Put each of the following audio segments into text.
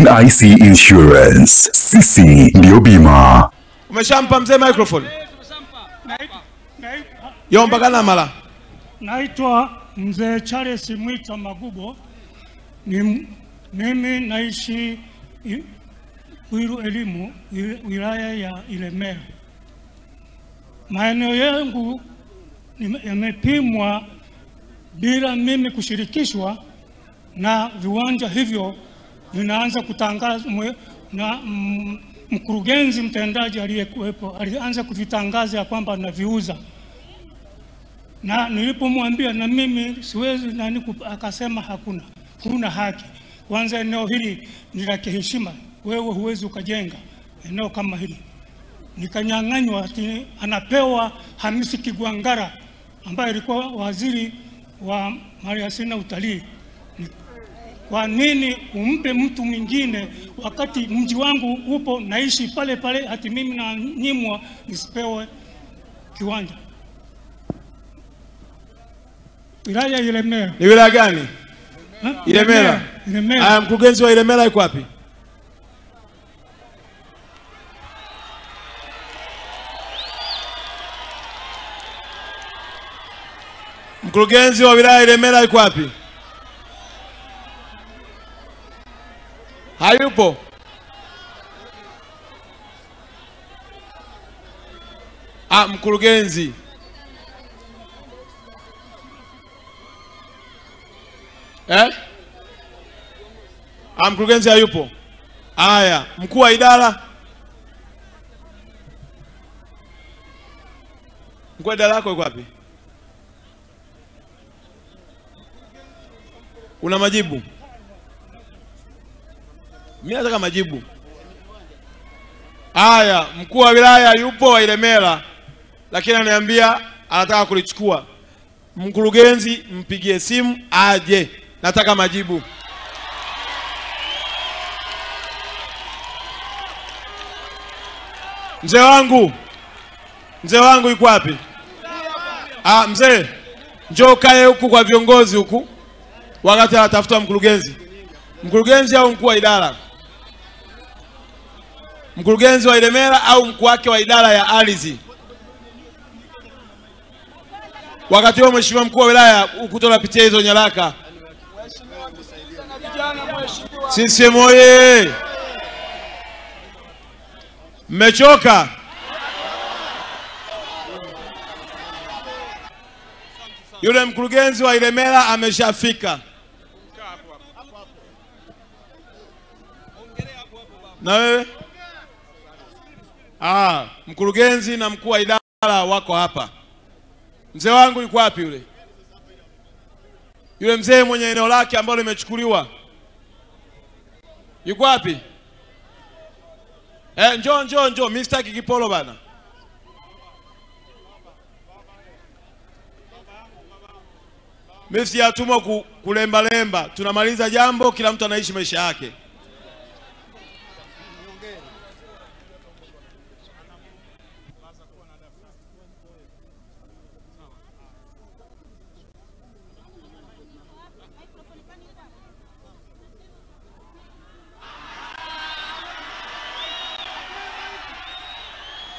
NIC Insurance, sisi ndio bima. Umeshampa mzee microphone? Yomba Kanamala. Naitwa mzee Charles Mwita Magubo. Ni, mimi naishi Kwiru Elimu, wilaya ya Ilemela. Maeneo yangu yamepimwa bila mimi kushirikishwa, na viwanja hivyo vinaanza kutangazwa na mm, mkurugenzi mtendaji aliyekuwepo alianza kuvitangaza ya kwamba anaviuza na nilipomwambia na mimi siwezi nani, akasema hakuna, huna haki. Kwanza eneo hili ni la kiheshima, wewe huwezi ukajenga eneo kama hili. Nikanyang'anywa anapewa Hamisi Kigwangara ambaye alikuwa waziri wa maliasili na utalii. Kwa nini umpe mtu mwingine wakati mji wangu upo naishi pale pale, hati mimi nanyimwa nisipewe kiwanja? wilaya ya Ilemela. Ni wilaya gani? Ha? Ilemela. Ilemela. Aya, mkurugenzi wa Ilemela yuko wapi? Mkurugenzi wa wilaya ya Ilemela yuko wapi? Hayupo. Ah, mkurugenzi. Eh? Ah, mkurugenzi hayupo. Aya, mkuu wa idara. Mkuu wa idara yako yuko wapi? Una majibu? Mimi nataka majibu. Aya, mkuu wa wilaya yupo wa Ilemela, lakini ananiambia anataka kulichukua. Mkurugenzi, mpigie simu aje, nataka majibu. Mzee wangu, mzee wangu yuko wapi? Ah, mzee, njoo kae huku kwa viongozi huku, wakati anatafuta mkurugenzi. Mkurugenzi au mkuu wa idara? Mkurugenzi wa Ilemela au mkuu wake wa idara ya ardhi? Wakati huo mheshimiwa mkuu wa wilaya ukuta unapitia hizo nyaraka. CCM oye! Mmechoka? Yule mkurugenzi wa Ilemela ameshafika. Na wewe? Ah, mkurugenzi na mkuu wa idara wako hapa. Mzee wangu yuko wapi yule? Yule mzee mwenye eneo lake ambalo limechukuliwa yuko wapi? Eh, njoo njoo njoo, mimi sitaki kipolo bana. Mimi sijatumwa ku, kulembalemba. Tunamaliza jambo, kila mtu anaishi maisha yake.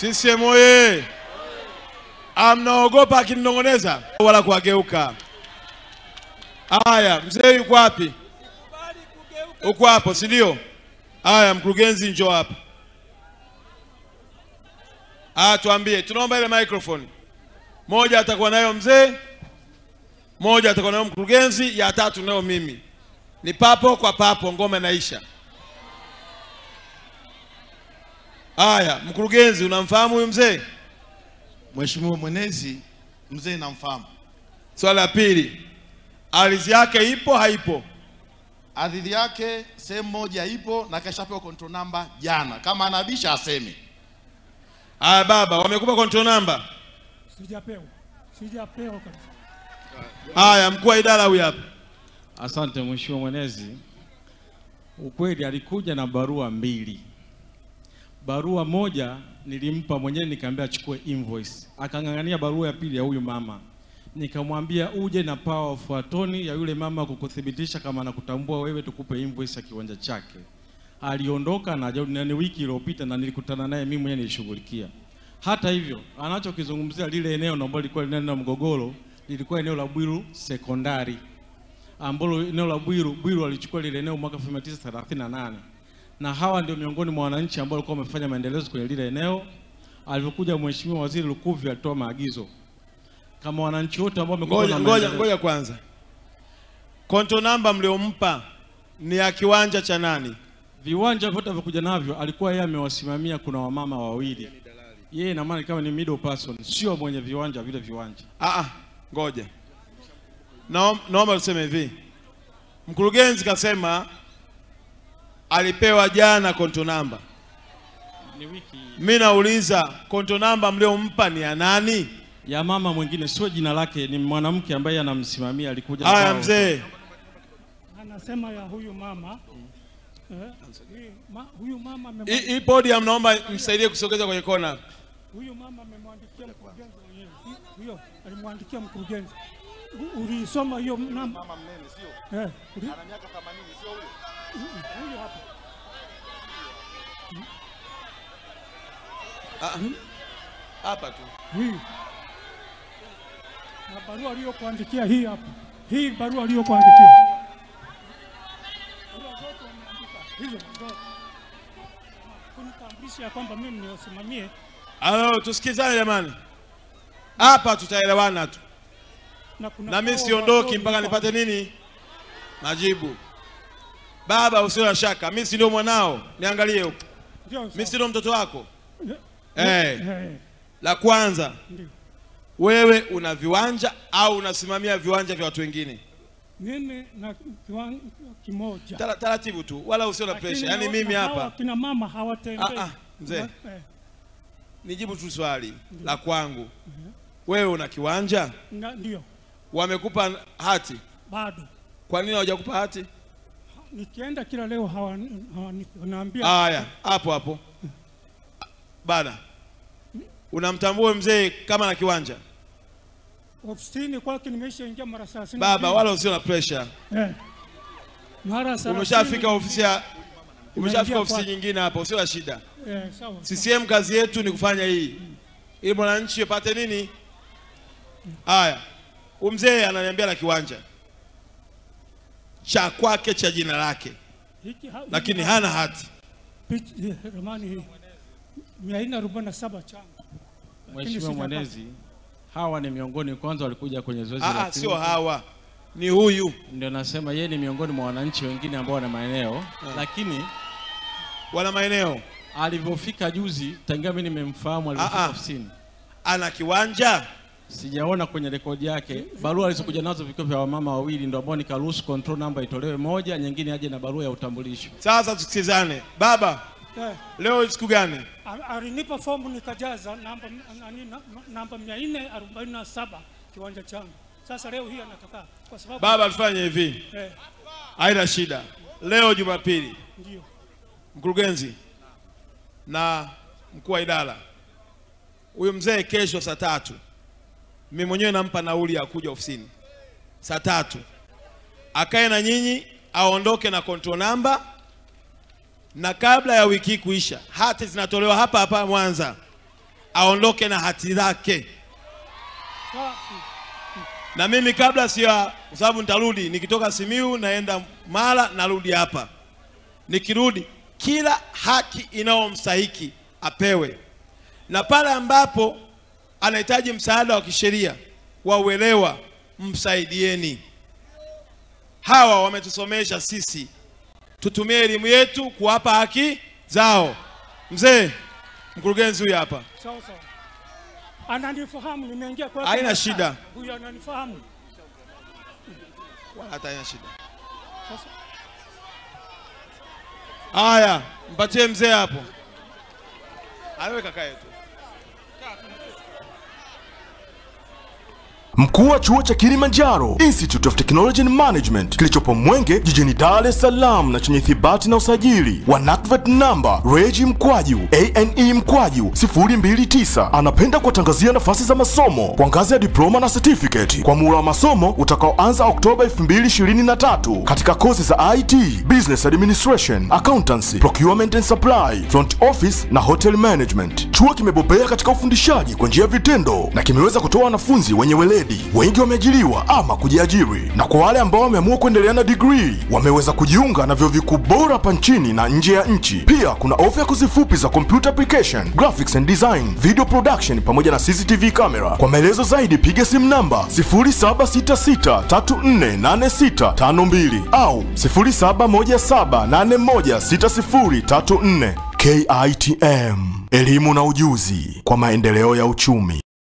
CCM oye! Amnaogopa akinong'oneza wala kuwageuka. Haya, mzee yuko wapi? Uko hapo, si ndio? Haya, mkurugenzi njoo hapa. Ah, tuambie, tunaomba ile microphone. Moja atakuwa nayo mzee, moja atakuwa nayo mkurugenzi, ya tatu nayo mimi. Ni papo kwa papo, ngoma inaisha. Haya, mkurugenzi, unamfahamu huyu mzee? Mheshimiwa Mwenezi, mzee namfahamu. Swala la pili, ardhi yake ipo haipo? Ardhi yake sehemu moja ipo na kashapewa control number jana. Kama anabisha aseme. Aya baba, wamekupa control number? Sijapewa, sijapewa kabisa. Haya, mkuu wa idara huyu hapa. Asante Mheshimiwa Mwenezi. Ukweli alikuja na barua mbili. Barua moja nilimpa mwenyewe nikamwambia achukue invoice. Akang'ang'ania barua ya pili ya huyu mama. Nikamwambia uje na power of attorney ya yule mama kukuthibitisha kama anakutambua wewe tukupe invoice ya kiwanja chake. aliondoka na ni wiki iliyopita na nilikutana naye mimi mwenyewe nilishughulikia. Hata hivyo anachokizungumzia lile eneo ambalo lilikuwa lina mgogoro lilikuwa eneo la Bwiru sekondari ambalo eneo la Bwiru Bwiru alichukua lile eneo mwaka 1938 na hawa ndio miongoni mwa wananchi ambao walikuwa wamefanya maendelezo kwenye lile eneo. Alivyokuja Mheshimiwa Waziri Lukuvi alitoa maagizo kama wananchi wote ambao wamekuwa ngoja ngoja kwanza, konto namba mliompa ni ya kiwanja cha nani? viwanja vyote alivyokuja navyo alikuwa yeye amewasimamia. Kuna wamama wawili, yeye na maana kama ni middle person, sio mwenye viwanja vile viwanja. Ah, ah, ngoja naomba tuseme hivi, mkurugenzi kasema alipewa jana konto namba. Ni wiki Mi nauliza konto namba mliompa ni ya nani? ya mama mwingine, sio jina lake, ni mwanamke ambaye anamsimamia. Alikuja Haya mzee, Anasema ya huyu mama eh, ma, huyu mama hii podium naomba msaidie kusogeza kwenye kona. huyu mama amemwandikia mkurugenzi mwenyewe. Huyo alimwandikia mkurugenzi. Ulisoma Uliisoma hiyo namba? Mama mnene sio? Eh, Ana miaka 80 sio huyo? Huyo hapa. Hapa tu. Hii. Na barua aliyokuandikia hii hapa. Hii barua aliyokuandikia. Hizo zote. Kunitambulisha ya kwamba mimi niwasimamie Halo, tusikizane jamani, hapa tutaelewana tu, na na mimi siondoki mpaka nipate nini majibu. Baba, usio na shaka, mimi si ndio mwanao, niangalie huko. Ndio, Mimi si ndio mtoto wako Eh, eh, La kwanza, ndio. wewe una viwanja au unasimamia viwanja vya watu wengine? Mimi na kiwanja kimoja. Tara- Taratibu tu, wala usio na pressure. Yaani mimi hapa kina mama hawatembei. Ah, ah, mzee. Eh, nijibu tu swali la kwangu. Wewe una kiwanja, Ndio, wamekupa hati, bado kwa nini hawajakupa hati? Nikienda kila leo hawa- hawa- Haya, hapo hapo bana, unamtambua mzee kama na kiwanja? ofisini kwake nimeshaingia mara thelathini. Baba, wala usio na pressure. eh, mara thelathini. Umeshafika ofisi ya umeshafika ofisi nyingine hapa, usio na shida. Eh, sawa. CCM kazi yetu ni kufanya hii ili mwananchi apate nini. Haya, hmm. umzee ananiambia na kiwanja cha kwake cha jina lake, Hiki ha- lakini hiki- hana hati. eh, ramani hii mia nne arobaini na saba changa. Mheshimiwa. Mwenezi, hawa ni miongoni kwanza walikuja kwenye zoezi la Ah, ah, sio hawa, ni huyu Ndio nasema yeye ni miongoni mwa wananchi wengine ambao wana maeneo, lakini wana maeneo, alivyofika juzi, tangia mimi nimemfahamu Ah, alivyofika ah. ofisini, ana kiwanja. Sijaona kwenye rekodi yake barua alizokuja nazo vikiwa vya wamama wawili, ndio ambao nikaruhusu control number itolewe moja, nyingine aje na barua ya utambulisho. Sasa tusikizane, baba, Yeah. leo siku gani? alinipa fomu nikajaza namba nani, namba mia nne arobaini na saba kiwanja changu. Sasa leo hii anataka kwa sababu Baba, tufanye hivi, eh, haina shida. Leo Jumapili, ndio mkurugenzi na mkuu wa idara, huyu mzee kesho saa tatu, mimi mwenyewe nampa nauli ya kuja ofisini. Saa tatu, akae na nyinyi, aondoke na control namba, na kabla ya wiki kuisha, hati zinatolewa hapa hapa Mwanza, aondoke na hati zake. na mimi kabla sia, kwa sababu nitarudi nikitoka Simiu naenda Mara, narudi hapa. Nikirudi kila haki inayomstahiki apewe, na pale ambapo anahitaji msaada wa kisheria wa uelewa, msaidieni. Hawa wametusomesha sisi, tutumie elimu yetu kuwapa haki zao. Mzee mkurugenzi huyu hapa, Sawa sawa. Ananifahamu nimeingia kwa Haina shida. Huyu ananifahamu. wala hata haina shida. Haya, mpatie mzee hapo. Awe kaka yetu. Mkuu wa chuo cha Kilimanjaro Institute of Technology and Management kilichopo Mwenge jijini Dar es Salaam na chenye thibati na usajili wa NACVET namba Reji mkwaju ane mkwaju 029 anapenda kuwatangazia nafasi za masomo kwa ngazi ya diploma na certificate kwa muhula wa masomo utakaoanza Oktoba 2023 katika kozi za IT, Business Administration, Accountancy, Procurement and Supply, Front Office na Hotel Management. Chuo kimebobea katika ufundishaji kwa njia ya vitendo na kimeweza kutoa wanafunzi wenye weledi. Wengi wameajiriwa ama kujiajiri, na kwa wale ambao wameamua kuendelea na degree wameweza kujiunga na vyuo vikuu bora hapa nchini na nje ya nchi. Pia kuna ofa ya kozi fupi za computer application, graphics and design, video production pamoja na CCTV camera. Kwa maelezo zaidi piga simu namba 0766348652 au 0717816034. KITM, elimu na ujuzi kwa maendeleo ya uchumi.